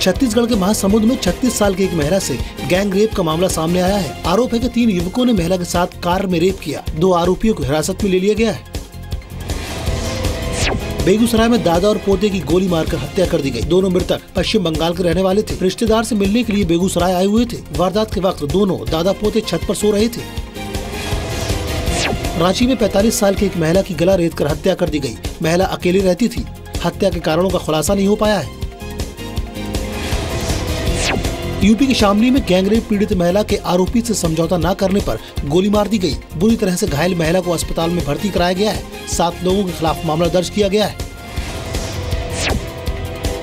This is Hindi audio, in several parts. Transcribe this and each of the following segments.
छत्तीसगढ़ के महासमुंद में 36 साल की एक महिला से गैंग रेप का मामला सामने आया है। आरोप है कि तीन युवकों ने महिला के साथ कार में रेप किया। दो आरोपियों को हिरासत में ले लिया गया है। बेगूसराय में दादा और पोते की गोली मारकर हत्या कर दी गई। दोनों मृतक पश्चिम बंगाल के रहने वाले थे। रिश्तेदार से मिलने के लिए बेगूसराय आए हुए थे। वारदात के वक्त दोनों दादा पोते छत पर सो रहे थे। रांची में 45 साल की एक महिला की गला रेत कर हत्या कर दी गई। महिला अकेली रहती थी। हत्या के कारणों का खुलासा नहीं हो पाया है। यूपी के शामली में गैंगरेप पीड़ित महिला के आरोपी से समझौता न करने पर गोली मार दी गई। बुरी तरह से घायल महिला को अस्पताल में भर्ती कराया गया है। सात लोगों के खिलाफ मामला दर्ज किया गया है।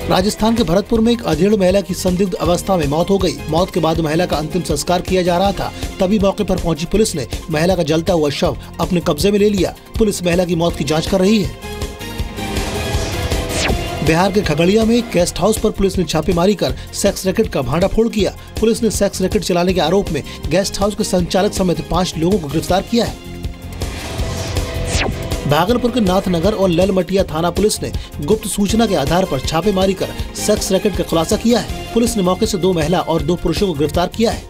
राजस्थान के भरतपुर में एक अधेड़ महिला की संदिग्ध अवस्था में मौत हो गई। मौत के बाद महिला का अंतिम संस्कार किया जा रहा था। तभी मौके पर पहुँची पुलिस ने। महिला का जलता हुआ शव अपने कब्जे में ले लिया। पुलिस महिला की मौत की जाँच कर रही है। बिहार के खगड़िया में गेस्ट हाउस पर पुलिस ने छापेमारी कर सेक्स रैकेट का भांडाफोड़ किया। पुलिस ने सेक्स रैकेट चलाने के आरोप में गेस्ट हाउस के संचालक समेत पाँच लोगों को गिरफ़्तार किया है। भागलपुर के नाथनगर और ललमटिया थाना पुलिस ने गुप्त सूचना के आधार पर छापेमारी कर सेक्स रैकेट का खुलासा किया है। पुलिस ने मौके से दो महिला और दो पुरुषों को गिरफ़्तार किया है।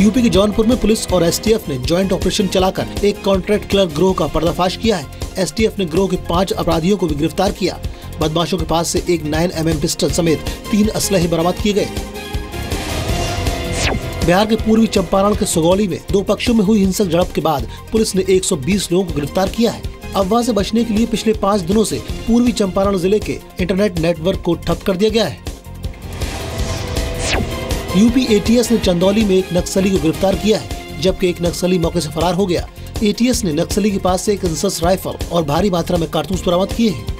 यूपी के जौनपुर में पुलिस और एसटीएफ ने ज्वाइंट ऑपरेशन चलाकर एक कॉन्ट्रैक्ट किलर ग्रोह का पर्दाफाश किया है। एसटीएफ ने ग्रोह के पाँच अपराधियों को भी गिरफ़्तार किया। बदमाशों के पास से एक 9 एम पिस्टल समेत तीन असलहे बरामद किए गए। बिहार के पूर्वी चंपारण के सुगौली में दो पक्षों में हुई हिंसक झड़प के बाद पुलिस ने 120 लोगों को गिरफ़्तार किया है। अफवाह से बचने के लिए पिछले पाँच दिनों से पूर्वी चंपारण ज़िले के इंटरनेट नेटवर्क को ठप कर दिया गया है। यूपी एटीएस ने चंदौली में एक नक्सली को गिरफ़्तार किया है, जबकि एक नक्सली मौके से फरार हो गया। एटीएस ने नक्सली के पास से एक इंसस राइफल और भारी मात्रा में कारतूस बरामद किए हैं।